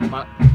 完